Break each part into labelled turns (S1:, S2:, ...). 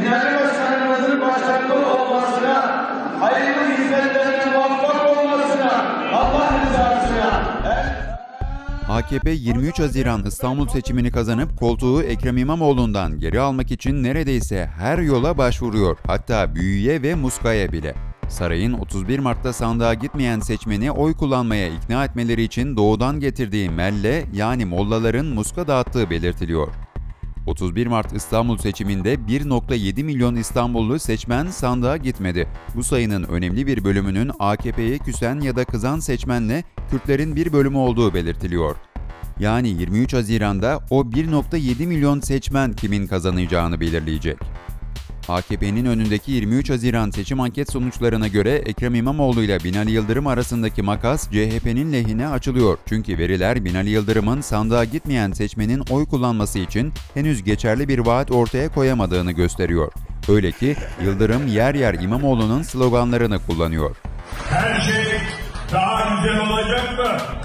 S1: Binali Başkanımızın başkanlık olmasına, hayırlı hizmetlerine muvaffak olmasına, Allah rızasına,
S2: AKP 23 Haziran İstanbul seçimini kazanıp koltuğu Ekrem İmamoğlu'ndan geri almak için neredeyse her yola başvuruyor. Hatta büyüye ve muskaya bile. Sarayın 31 Mart'ta sandığa gitmeyen seçmeni oy kullanmaya ikna etmeleri için doğudan getirdiği melle yani mollaların muska dağıttığı belirtiliyor. 31 Mart İstanbul seçiminde 1.7 milyon İstanbullu seçmen sandığa gitmedi. Bu sayının önemli bir bölümünün AKP'ye küsen ya da kızan seçmenle Kürtlerin bir bölümü olduğu belirtiliyor. Yani 23 Haziran'da o 1.7 milyon seçmen kimin kazanacağını belirleyecek. AKP'nin önündeki 23 Haziran seçim anket sonuçlarına göre Ekrem İmamoğlu ile Binali Yıldırım arasındaki makas CHP'nin lehine açılıyor. Çünkü veriler Binali Yıldırım'ın sandığa gitmeyen seçmenin oy kullanması için henüz geçerli bir vaat ortaya koyamadığını gösteriyor. Öyle ki Yıldırım yer yer İmamoğlu'nun sloganlarını kullanıyor.
S3: Her şey daha güzel olacak mı?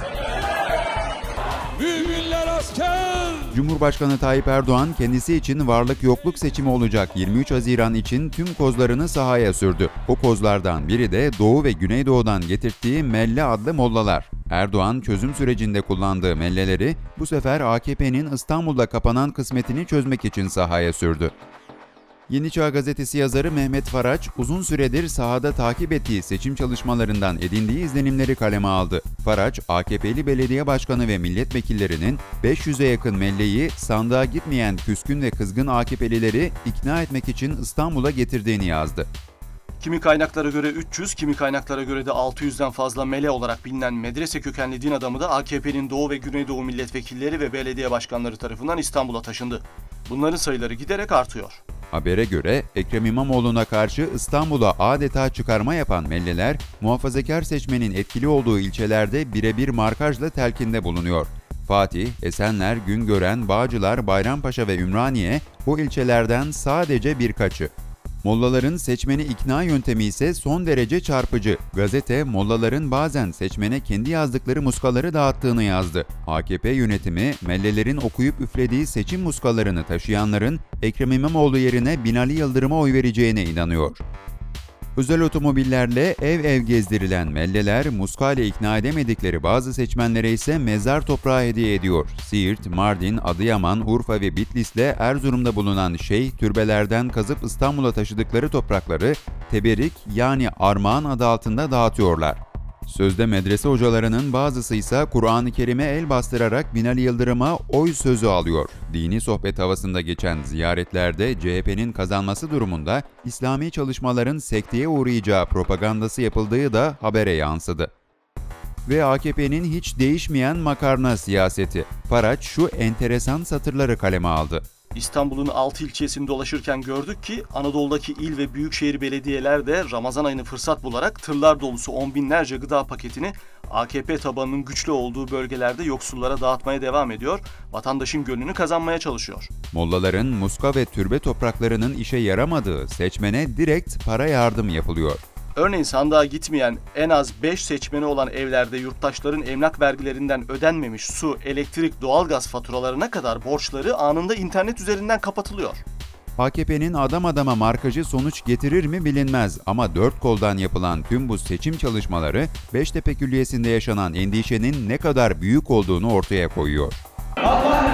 S2: Cumhurbaşkanı Tayyip Erdoğan kendisi için varlık yokluk seçimi olacak 23 Haziran için tüm kozlarını sahaya sürdü. O kozlardan biri de Doğu ve Güneydoğu'dan getirdiği Melle adlı mollalar. Erdoğan çözüm sürecinde kullandığı melleleri bu sefer AKP'nin İstanbul'da kapanan kısmetini çözmek için sahaya sürdü. Yeni Çağ Gazetesi yazarı Mehmet Faraç, uzun süredir sahada takip ettiği seçim çalışmalarından edindiği izlenimleri kaleme aldı. Faraç, AKP'li belediye başkanı ve milletvekillerinin 500'e yakın melleyi sandığa gitmeyen küskün ve kızgın AKP'lileri ikna etmek için İstanbul'a getirdiğini yazdı.
S4: Kimi kaynaklara göre 300, kimi kaynaklara göre de 600'den fazla mele olarak bilinen medrese kökenli din adamı da AKP'nin Doğu ve Güneydoğu milletvekilleri ve belediye başkanları tarafından İstanbul'a taşındı. Bunların sayıları giderek artıyor.
S2: Habere göre Ekrem İmamoğlu'na karşı İstanbul'a adeta çıkarma yapan melleler, muhafazakar seçmenin etkili olduğu ilçelerde birebir markajla telkinde bulunuyor. Fatih, Esenler, Güngören, Bağcılar, Bayrampaşa ve Ümraniye bu ilçelerden sadece birkaçı. Mollaların seçmeni ikna yöntemi ise son derece çarpıcı. Gazete, mollaların bazen seçmene kendi yazdıkları muskaları dağıttığını yazdı. AKP yönetimi, mellelerin okuyup üflediği seçim muskalarını taşıyanların Ekrem İmamoğlu yerine Binali Yıldırım'a oy vereceğine inanıyor. Özel otomobillerle ev ev gezdirilen melleler muskale ikna edemedikleri bazı seçmenlere ise mezar toprağı hediye ediyor. Siirt, Mardin, Adıyaman, Urfa ve Bitlis'le Erzurum'da bulunan şeyh türbelerden kazıp İstanbul'a taşıdıkları toprakları teberik yani armağan adı altında dağıtıyorlar. Sözde medrese hocalarının bazısı ise Kur'an-ı Kerim'e el bastırarak Binali Yıldırım'a oy sözü alıyor. Dini sohbet havasında geçen ziyaretlerde CHP'nin kazanması durumunda İslami çalışmaların sekteye uğrayacağı propagandası yapıldığı da habere yansıdı. Ve AKP'nin hiç değişmeyen makarna siyaseti. Faraç şu enteresan satırları kaleme aldı.
S4: İstanbul'un 6 ilçesini dolaşırken gördük ki Anadolu'daki il ve büyükşehir belediyeler de Ramazan ayını fırsat bularak tırlar dolusu on binlerce gıda paketini AKP tabanının güçlü olduğu bölgelerde yoksullara dağıtmaya devam ediyor, vatandaşın gönlünü kazanmaya çalışıyor.
S2: Mollaların muska ve türbe topraklarının işe yaramadığı seçmene direkt para yardım yapılıyor.
S4: Örneğin sandığa gitmeyen en az 5 seçmeni olan evlerde yurttaşların emlak vergilerinden ödenmemiş su, elektrik, doğalgaz faturalarına kadar borçları anında internet üzerinden kapatılıyor.
S2: AKP'nin adam adama markajı sonuç getirir mi bilinmez ama dört koldan yapılan tüm bu seçim çalışmaları Beştepe Külliyesi'nde yaşanan endişenin ne kadar büyük olduğunu ortaya koyuyor.
S1: Allah